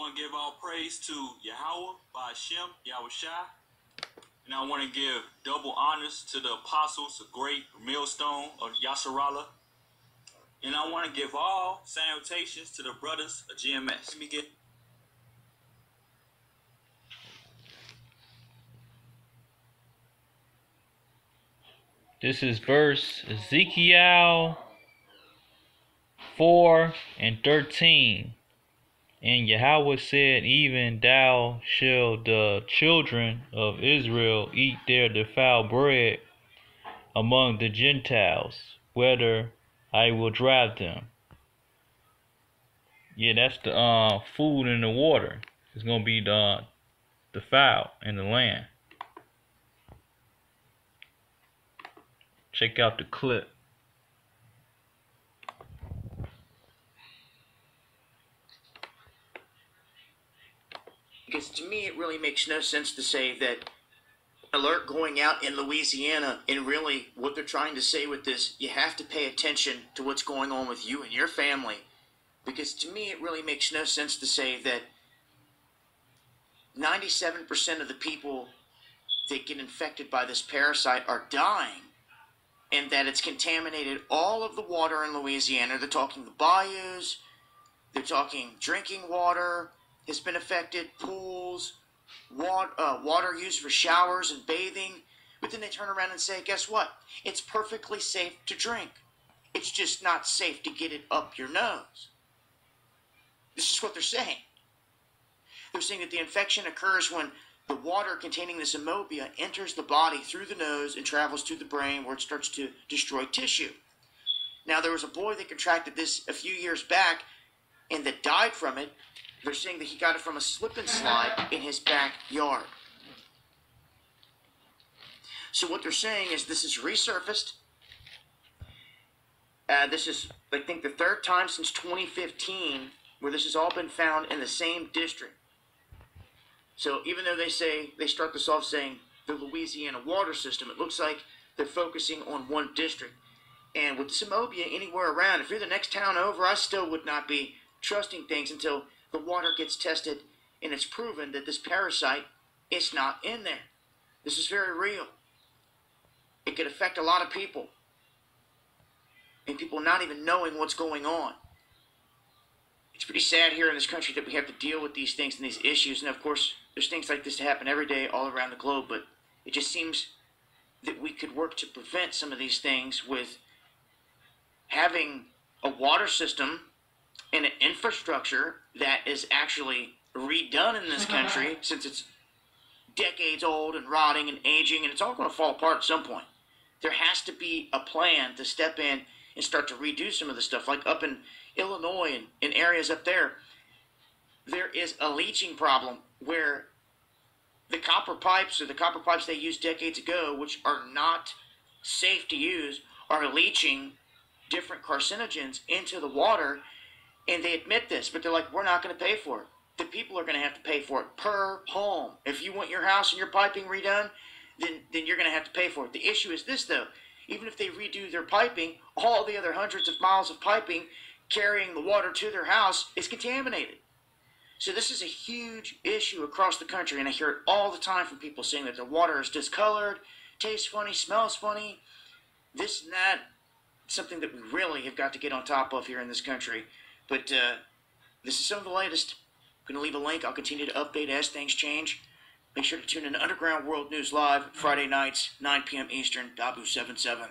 want to give all praise to Yahweh by Shem, Yahweh Shai. And I want to give double honors to the apostles, the great millstone of Yasharahla. And I want to give all salutations to the brothers of GMS. Let me get This is verse Ezekiel 4 and 13. And Yahweh said, Even thou shall the children of Israel eat their defiled bread among the Gentiles, whether I will drive them. Yeah, that's the uh, food and the water. It's gonna be the the fowl in the land. Check out the clip. Because to me, it really makes no sense to say that alert going out in Louisiana and really what they're trying to say with this, you have to pay attention to what's going on with you and your family. Because to me, it really makes no sense to say that 97% of the people that get infected by this parasite are dying and that it's contaminated all of the water in Louisiana. They're talking the bayous, they're talking drinking water has been affected, pools, water, uh, water used for showers and bathing. But then they turn around and say, guess what? It's perfectly safe to drink. It's just not safe to get it up your nose. This is what they're saying. They're saying that the infection occurs when the water containing this amoeba enters the body through the nose and travels to the brain where it starts to destroy tissue. Now, there was a boy that contracted this a few years back and that died from it. They're saying that he got it from a slip and slide in his backyard. So, what they're saying is this is resurfaced. Uh, this is, I think, the third time since 2015 where this has all been found in the same district. So even though they say they start this off saying the Louisiana water system, it looks like they're focusing on one district. And with the Samobia anywhere around, if you're the next town over, I still would not be trusting things until the water gets tested and it's proven that this parasite is not in there. This is very real. It could affect a lot of people. And people not even knowing what's going on. It's pretty sad here in this country that we have to deal with these things and these issues. And of course, there's things like this that happen every day all around the globe, but it just seems that we could work to prevent some of these things with having a water system and an infrastructure that is actually redone in this country since it's decades old and rotting and aging and it's all going to fall apart at some point. There has to be a plan to step in and start to redo some of the stuff, like up in Illinois and in areas up there. There is a leaching problem where the copper pipes or the copper pipes they used decades ago, which are not safe to use, are leaching different carcinogens into the water. And they admit this, but they're like, we're not going to pay for it. The people are going to have to pay for it per home. If you want your house and your piping redone, then, then you're going to have to pay for it. The issue is this, though. Even if they redo their piping, all the other hundreds of miles of piping carrying the water to their house is contaminated. So this is a huge issue across the country, and I hear it all the time from people saying that their water is discolored, tastes funny, smells funny, this and that. Something that we really have got to get on top of here in this country. But uh, this is some of the latest. I'm going to leave a link. I'll continue to update as things change. Make sure to tune in to Underground World News Live Friday nights, 9 p.m. Eastern, Dahboo 77.